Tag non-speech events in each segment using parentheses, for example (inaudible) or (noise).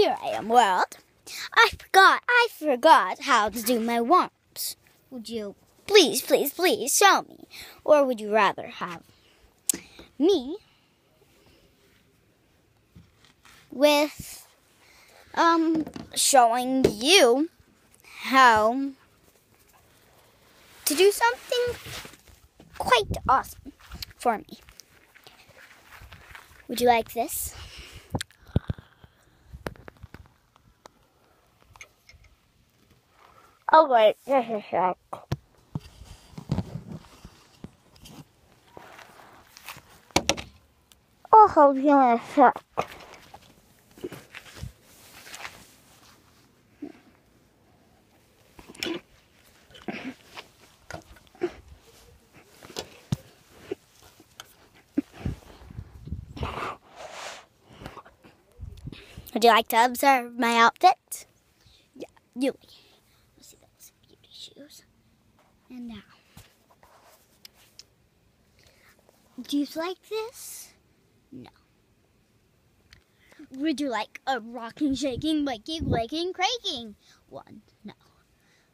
Here I am, world. I forgot, I forgot how to do my warm-ups. Would you please, please, please show me? Or would you rather have me with um showing you how to do something quite awesome for me. Would you like this? Oh wait, just a sec. I'll help you in a sec. Would you like to observe my outfit? Yeah, you. Let's see those beauty shoes. And now. Do you like this? No. Would you like a rocking, shaking, waking, waking, craking one? No.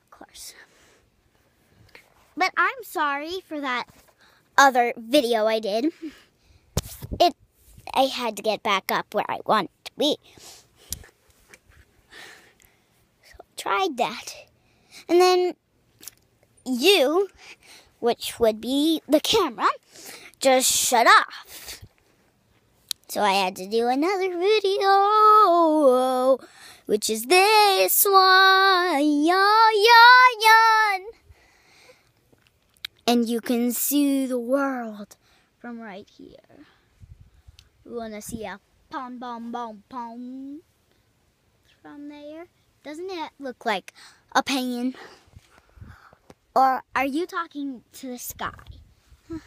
Of course. But I'm sorry for that other video I did. It I had to get back up where I wanted to be. So I tried that. And then you, which would be the camera, just shut off. So I had to do another video, which is this one. And you can see the world from right here. We want to see a pom pom pom pom from there. Doesn't it look like pain? Or are you talking to the sky? (laughs)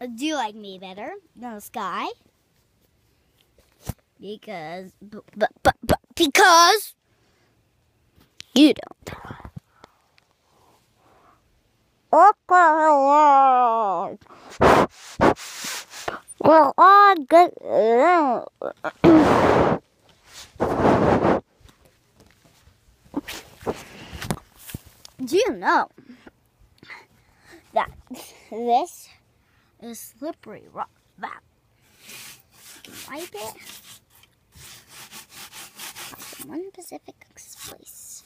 Do you like me better than the sky? Because, but, but, but because you don't. Okay, well, I get Do you know that this is slippery rock? That wipe it. One Pacific Place.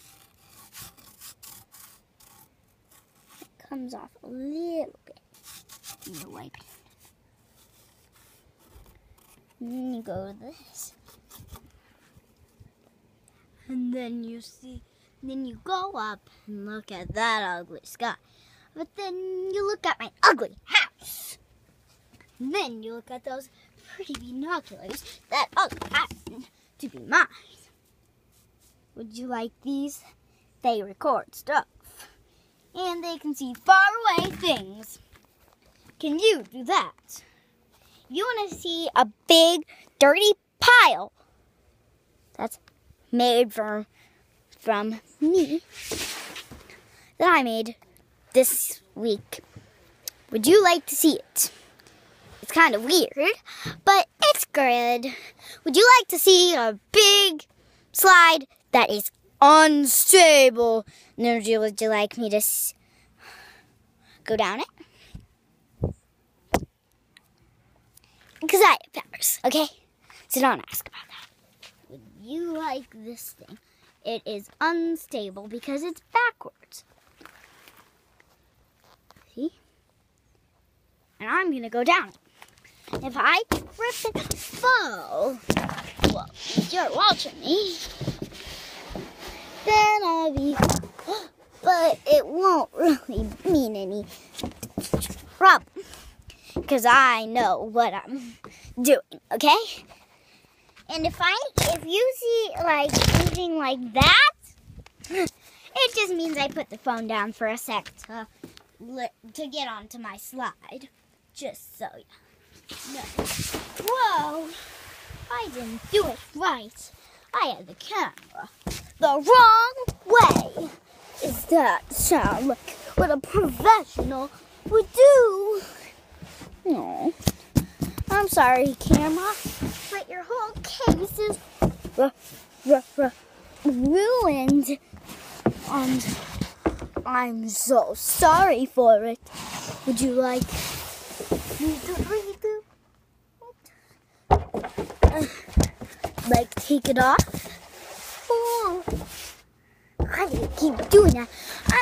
It comes off a little bit. You wipe it. And then you go to this. And then you see, then you go up and look at that ugly sky. But then you look at my ugly house. And then you look at those pretty binoculars that also happen to be mine. Would you like these? They record stuff. And they can see far away things. Can you do that? You want to see a big, dirty pile that's made from, from me that I made this week. Would you like to see it? It's kind of weird, but it's good. Would you like to see a big slide that is unstable? No, would you, like me to go down it? Because I have powers, okay? So don't ask about that. Would you like this thing? It is unstable because it's backwards. See? And I'm going to go down it. If I trip and fall, well, you're watching me, then but it won't really mean any trouble because I know what I'm doing, okay? And if I, if you see like anything like that, it just means I put the phone down for a sec to, to get onto my slide. Just so you know. Whoa! I didn't do it right. I had the camera the wrong way. Is that sound like what a professional would do. No. I'm sorry, camera, but your whole case is r- r- r- ruined. And I'm so sorry for it. Would you like me to redo it? Uh, like, take it off? Oh, I didn't keep doing that.